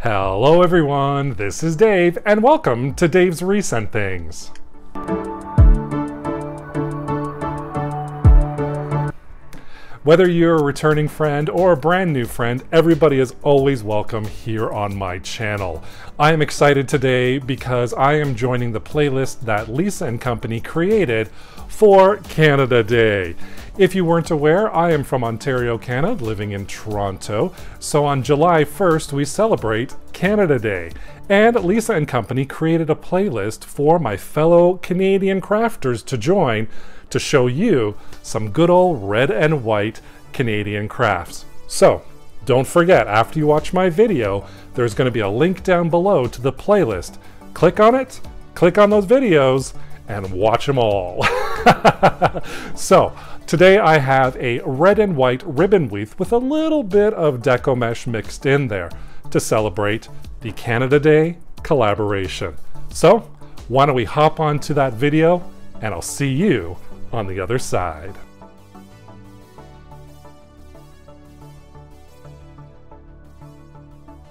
Hello everyone, this is Dave, and welcome to Dave's Wreaths and Things. Whether you're a returning friend or a brand new friend, everybody is always welcome here on my channel. I am excited today because I am joining the playlist that Lisa and Company created for Canada Day. If you weren't aware, I am from Ontario, Canada, living in Toronto. So on July 1st, we celebrate Canada Day. And Lisa and Company created a playlist for my fellow Canadian crafters to join to show you some good old red and white Canadian crafts. So, don't forget, after you watch my video, there's going to be a link down below to the playlist. Click on it, click on those videos, and watch them all. so, today I have a red and white ribbon wreath with a little bit of deco mesh mixed in there to celebrate the Canada Day collaboration. So, why don't we hop on to that video and I'll see you on the other side.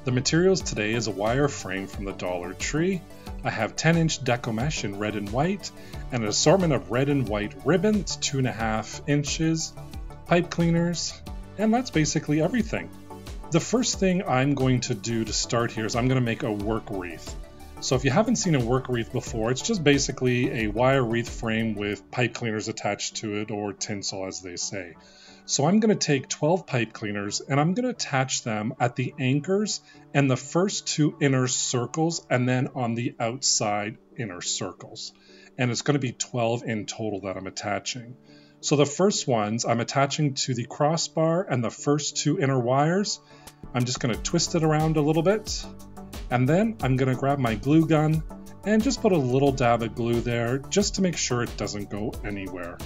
The materials today is a wire frame from the Dollar Tree. I have 10 inch deco mesh in red and white, and an assortment of red and white ribbons, two and a half inches, pipe cleaners, and that's basically everything. The first thing I'm going to do to start here is I'm going to make a work wreath. So if you haven't seen a work wreath before, it's just basically a wire wreath frame with pipe cleaners attached to it or tinsel as they say. So I'm going to take 12 pipe cleaners and I'm going to attach them at the anchors and the first two inner circles and then on the outside inner circles. And it's going to be 12 in total that I'm attaching. So the first ones I'm attaching to the crossbar and the first two inner wires. I'm just going to twist it around a little bit and then I'm going to grab my glue gun and just put a little dab of glue there just to make sure it doesn't go anywhere.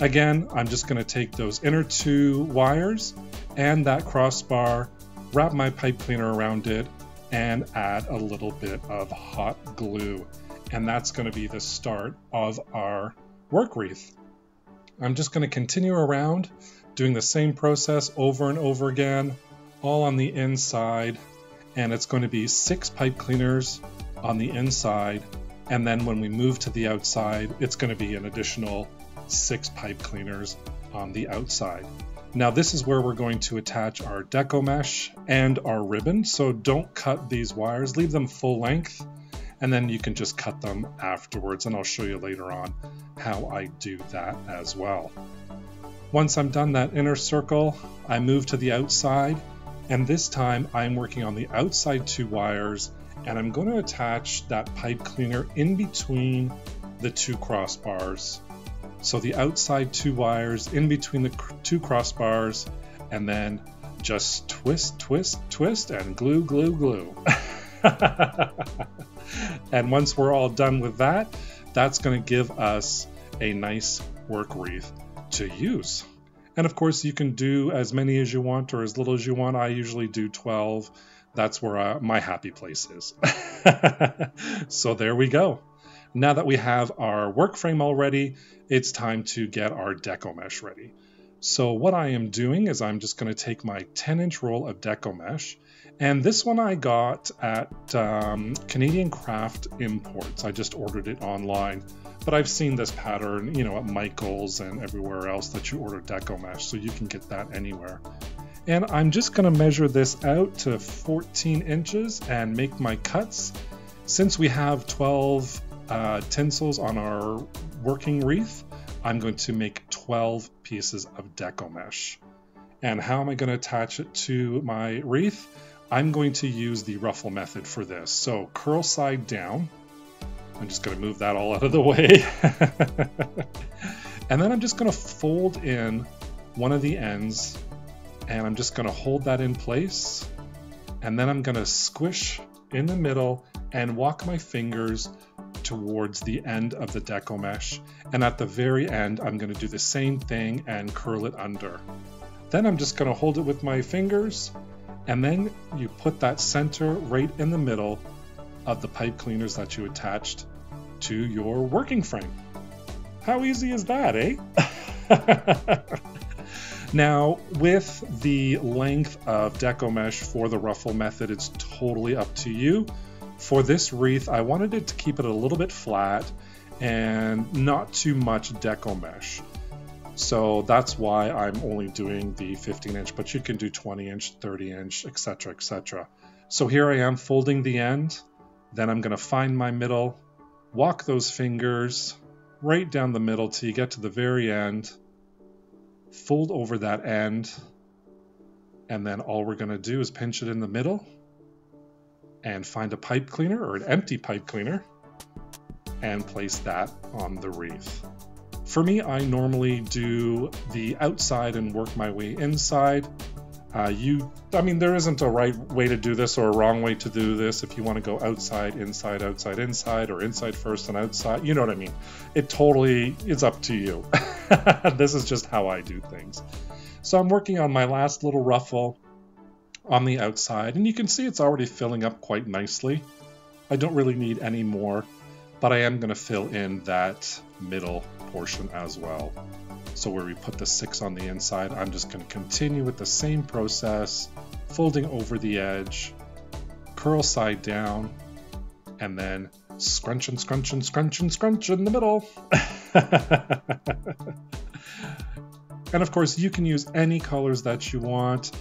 Again, I'm just going to take those inner two wires and that crossbar, wrap my pipe cleaner around it, and add a little bit of hot glue. And that's going to be the start of our work wreath. I'm just going to continue around doing the same process over and over again, all on the inside and it's going to be six pipe cleaners on the inside. And then when we move to the outside, it's going to be an additional six pipe cleaners on the outside. Now this is where we're going to attach our deco mesh and our ribbon. So don't cut these wires, leave them full length and then you can just cut them afterwards and I'll show you later on how I do that as well. Once I'm done that inner circle, I move to the outside and this time I'm working on the outside two wires and I'm going to attach that pipe cleaner in between the two crossbars. So the outside two wires in between the two crossbars and then just twist, twist, twist and glue, glue, glue. and once we're all done with that, that's going to give us a nice work wreath to use. And of course, you can do as many as you want or as little as you want. I usually do 12. That's where uh, my happy place is. so there we go. Now that we have our work frame all ready, it's time to get our deco mesh ready. So what I am doing is I'm just going to take my 10 inch roll of deco mesh and this one I got at um, Canadian Craft Imports. I just ordered it online. But I've seen this pattern, you know, at Michael's and everywhere else that you order deco mesh, so you can get that anywhere. And I'm just going to measure this out to 14 inches and make my cuts. Since we have 12 uh, tinsels on our working wreath, I'm going to make 12 pieces of deco mesh. And how am I going to attach it to my wreath? I'm going to use the ruffle method for this. So curl side down, I'm just going to move that all out of the way. and then I'm just going to fold in one of the ends and I'm just going to hold that in place. And then I'm going to squish in the middle and walk my fingers towards the end of the deco mesh. And at the very end, I'm going to do the same thing and curl it under. Then I'm just going to hold it with my fingers and then you put that center right in the middle of the pipe cleaners that you attached to your working frame. How easy is that, eh? Now, with the length of deco mesh for the ruffle method, it's totally up to you. For this wreath, I wanted it to keep it a little bit flat and not too much deco mesh. So that's why I'm only doing the 15 inch, but you can do 20 inch, 30 inch, etc, etc. So here I am folding the end, then I'm gonna find my middle, walk those fingers right down the middle till you get to the very end, fold over that end, and then all we're gonna do is pinch it in the middle and find a pipe cleaner or an empty pipe cleaner and place that on the wreath. For me, I normally do the outside and work my way inside. Uh, you, I mean, there isn't a right way to do this or a wrong way to do this. If you want to go outside, inside, outside, inside, or inside first and outside, you know what I mean. It totally is up to you. this is just how I do things. So I'm working on my last little ruffle on the outside, and you can see it's already filling up quite nicely. I don't really need any more, but I am going to fill in that middle portion as well. So where we put the six on the inside, I'm just going to continue with the same process, folding over the edge, curl side down, and then scrunch and scrunch and scrunch and scrunch in the middle. and of course, you can use any colors that you want.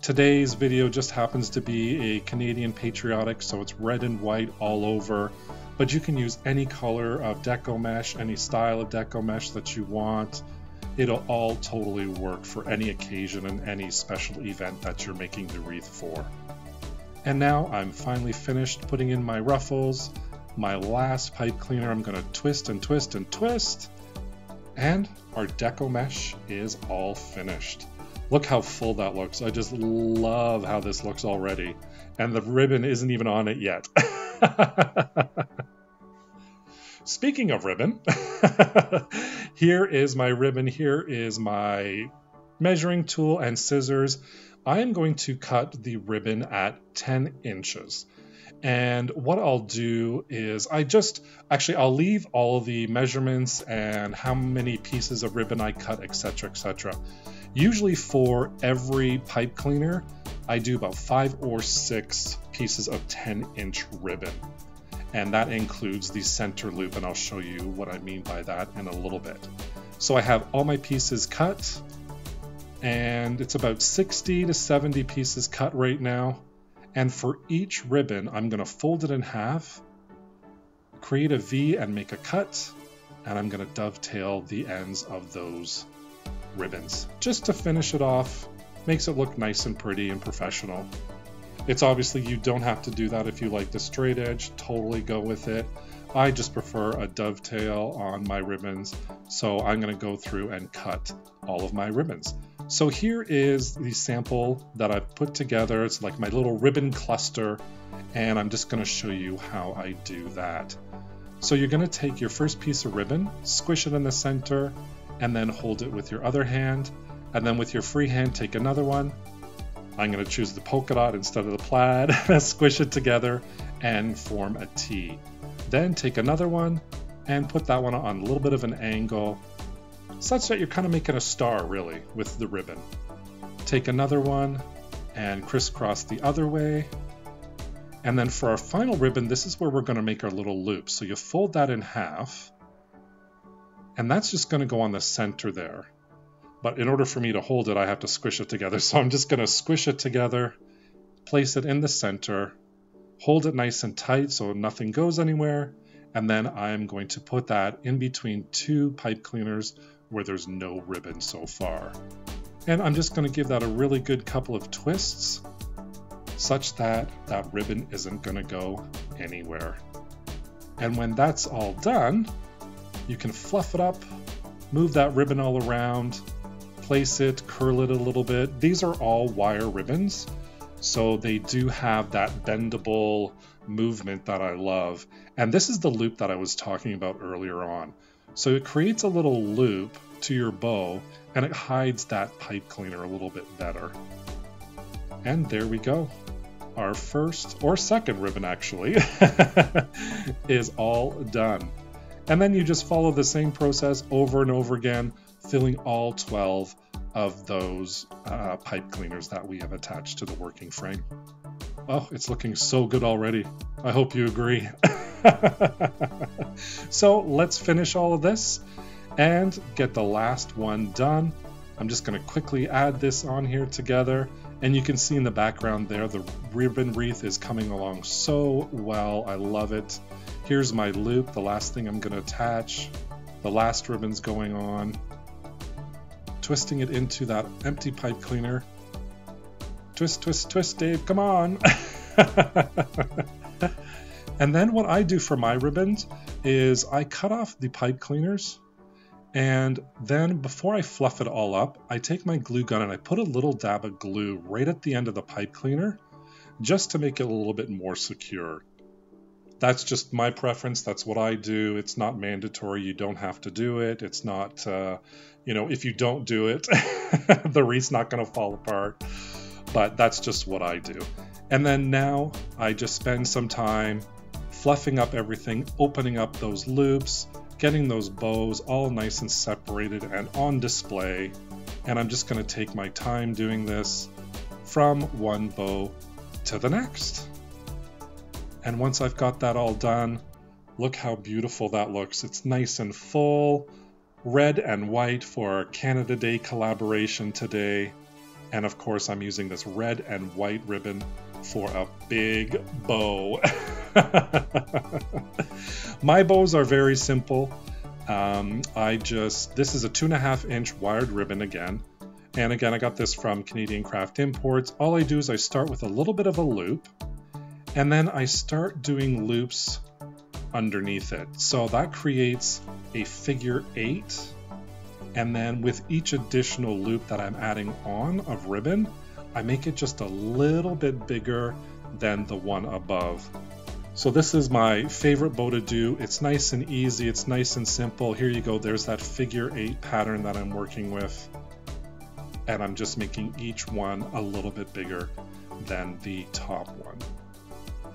Today's video just happens to be a Canadian patriotic, so it's red and white all over. But you can use any color of deco mesh, any style of deco mesh that you want. It'll all totally work for any occasion and any special event that you're making the wreath for. And now I'm finally finished putting in my ruffles. My last pipe cleaner I'm going to twist and twist and twist. And our deco mesh is all finished. Look how full that looks. I just love how this looks already. And the ribbon isn't even on it yet. Speaking of ribbon, here is my ribbon. Here is my measuring tool and scissors. I am going to cut the ribbon at 10 inches. And what I'll do is I just, actually I'll leave all the measurements and how many pieces of ribbon I cut, etc, etc. Usually for every pipe cleaner, I do about five or six pieces of 10 inch ribbon. And that includes the center loop, and I'll show you what I mean by that in a little bit. So I have all my pieces cut, and it's about 60 to 70 pieces cut right now. And for each ribbon, I'm gonna fold it in half, create a V and make a cut, and I'm gonna dovetail the ends of those ribbons just to finish it off. Makes it look nice and pretty and professional. It's obviously you don't have to do that if you like the straight edge, totally go with it. I just prefer a dovetail on my ribbons, so I'm gonna go through and cut all of my ribbons. So here is the sample that I've put together. It's like my little ribbon cluster, and I'm just gonna show you how I do that. So you're gonna take your first piece of ribbon, squish it in the center, and then hold it with your other hand. And then with your free hand, take another one. I'm going to choose the polka dot instead of the plaid, squish it together, and form a T. Then take another one and put that one on a little bit of an angle, such that you're kind of making a star really with the ribbon. Take another one and crisscross the other way. And then for our final ribbon, this is where we're going to make our little loop. So you fold that in half and that's just going to go on the center there. But in order for me to hold it, I have to squish it together. So I'm just going to squish it together, place it in the center, hold it nice and tight so nothing goes anywhere, and then I'm going to put that in between two pipe cleaners where there's no ribbon so far. And I'm just going to give that a really good couple of twists such that that ribbon isn't going to go anywhere. And when that's all done, you can fluff it up, move that ribbon all around, place it, curl it a little bit. These are all wire ribbons, so they do have that bendable movement that I love. And this is the loop that I was talking about earlier on. So it creates a little loop to your bow and it hides that pipe cleaner a little bit better. And there we go. Our first, or second ribbon actually, is all done. And then you just follow the same process over and over again, filling all 12 of those uh, pipe cleaners that we have attached to the working frame. Oh, it's looking so good already. I hope you agree. so let's finish all of this and get the last one done. I'm just going to quickly add this on here together and you can see in the background there the ribbon wreath is coming along so well. I love it. Here's my loop, the last thing I'm going to attach. The last ribbon's going on. Twisting it into that empty pipe cleaner. Twist, twist, twist, Dave, come on! and then what I do for my ribbons is I cut off the pipe cleaners and then before I fluff it all up, I take my glue gun and I put a little dab of glue right at the end of the pipe cleaner just to make it a little bit more secure. That's just my preference. That's what I do. It's not mandatory. You don't have to do it. It's not, uh, you know, if you don't do it, the wreath's not going to fall apart. But that's just what I do. And then now I just spend some time fluffing up everything, opening up those loops, getting those bows all nice and separated and on display. And I'm just going to take my time doing this from one bow to the next. And once I've got that all done, look how beautiful that looks. It's nice and full, red and white for our Canada Day collaboration today. And of course, I'm using this red and white ribbon for a big bow. My bows are very simple. Um, I just, this is a two and a half inch wired ribbon again. And again, I got this from Canadian Craft Imports. All I do is I start with a little bit of a loop and then I start doing loops underneath it. So that creates a figure eight. And then with each additional loop that I'm adding on of ribbon, I make it just a little bit bigger than the one above. So this is my favorite bow to do. It's nice and easy, it's nice and simple. Here you go, there's that figure eight pattern that I'm working with. And I'm just making each one a little bit bigger than the top one.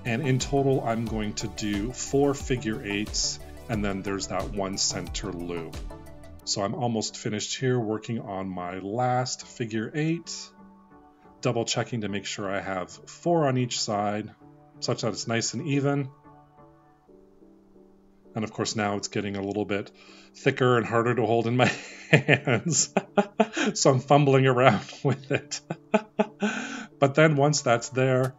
And in total, I'm going to do four figure eights, and then there's that one center loop. So I'm almost finished here working on my last figure eight, double checking to make sure I have four on each side, such that it's nice and even. And of course now it's getting a little bit thicker and harder to hold in my hands. so I'm fumbling around with it. but then once that's there,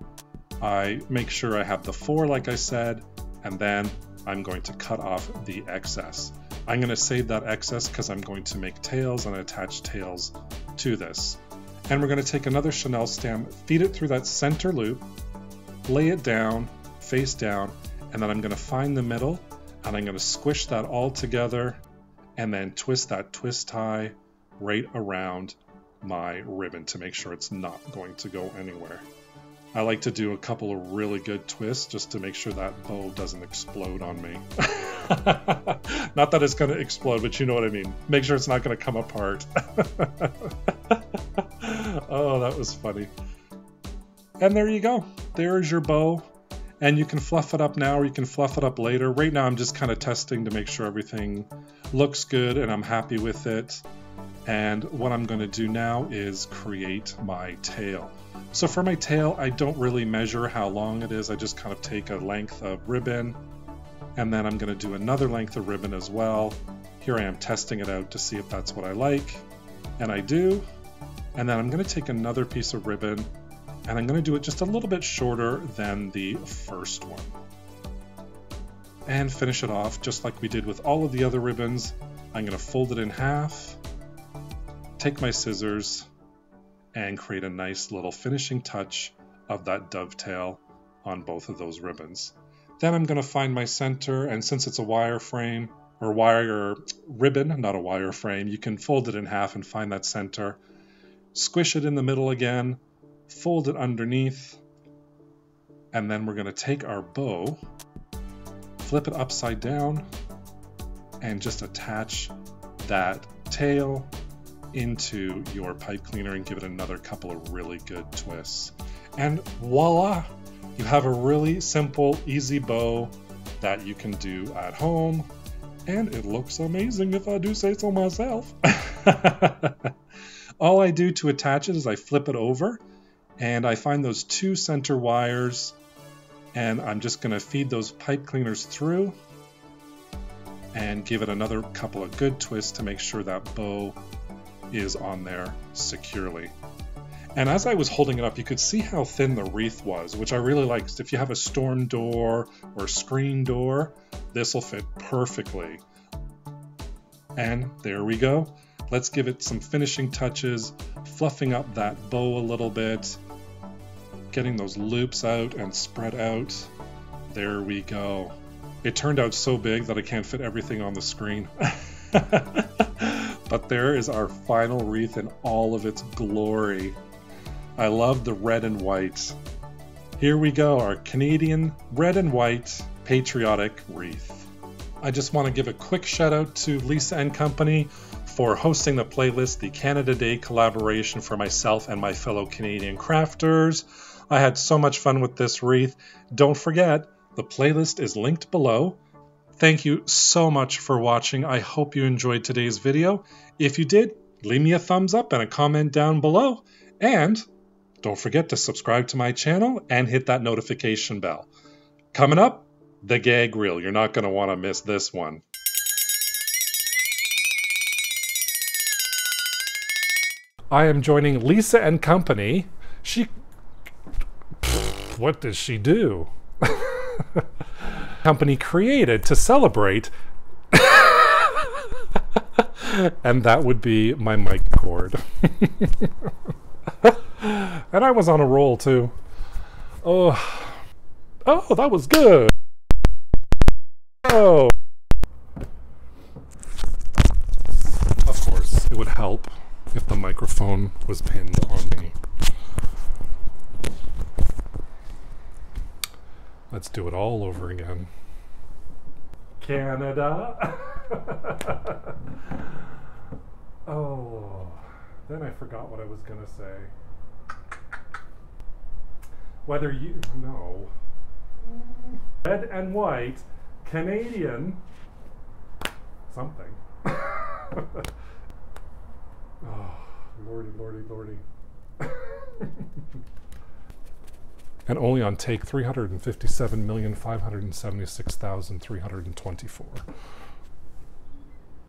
I make sure I have the four like I said, and then I'm going to cut off the excess. I'm going to save that excess because I'm going to make tails and attach tails to this. And we're going to take another chenille stem, feed it through that center loop, lay it down, face down, and then I'm going to find the middle and I'm going to squish that all together and then twist that twist tie right around my ribbon to make sure it's not going to go anywhere. I like to do a couple of really good twists just to make sure that bow doesn't explode on me. not that it's going to explode, but you know what I mean. Make sure it's not going to come apart. oh, that was funny. And there you go. There's your bow. And you can fluff it up now or you can fluff it up later. Right now I'm just kind of testing to make sure everything looks good and I'm happy with it. And what I'm going to do now is create my tail. So for my tail, I don't really measure how long it is. I just kind of take a length of ribbon and then I'm going to do another length of ribbon as well. Here I am testing it out to see if that's what I like. And I do. And then I'm going to take another piece of ribbon and I'm going to do it just a little bit shorter than the first one. And finish it off just like we did with all of the other ribbons. I'm going to fold it in half, take my scissors, and create a nice little finishing touch of that dovetail on both of those ribbons. Then I'm going to find my center, and since it's a wire frame, or wire ribbon, not a wire frame, you can fold it in half and find that center. Squish it in the middle again, fold it underneath, and then we're going to take our bow, flip it upside down, and just attach that tail into your pipe cleaner and give it another couple of really good twists. And voila! You have a really simple, easy bow that you can do at home, and it looks amazing if I do say so myself. All I do to attach it is I flip it over and I find those two center wires and I'm just going to feed those pipe cleaners through and give it another couple of good twists to make sure that bow is on there securely. And as I was holding it up, you could see how thin the wreath was, which I really liked. If you have a storm door or screen door, this will fit perfectly. And there we go. Let's give it some finishing touches, fluffing up that bow a little bit, getting those loops out and spread out. There we go. It turned out so big that I can't fit everything on the screen. but there is our final wreath in all of its glory. I love the red and white. Here we go, our Canadian red and white patriotic wreath. I just want to give a quick shout out to Lisa and Company for hosting the playlist, the Canada Day collaboration for myself and my fellow Canadian crafters. I had so much fun with this wreath. Don't forget, the playlist is linked below. Thank you so much for watching. I hope you enjoyed today's video. If you did, leave me a thumbs up and a comment down below. And don't forget to subscribe to my channel and hit that notification bell. Coming up, the gag reel. You're not going to want to miss this one. I am joining Lisa and Company. She what does she do? Company created to celebrate. and that would be my mic cord. and I was on a roll too. Oh, oh, that was good. Oh. Of course, it would help if the microphone was pinned on me. Let's do it all over again. Canada. oh, then I forgot what I was going to say. Whether you, know Red and white, Canadian, something. oh, lordy, lordy, lordy. and only on take 357,576,324.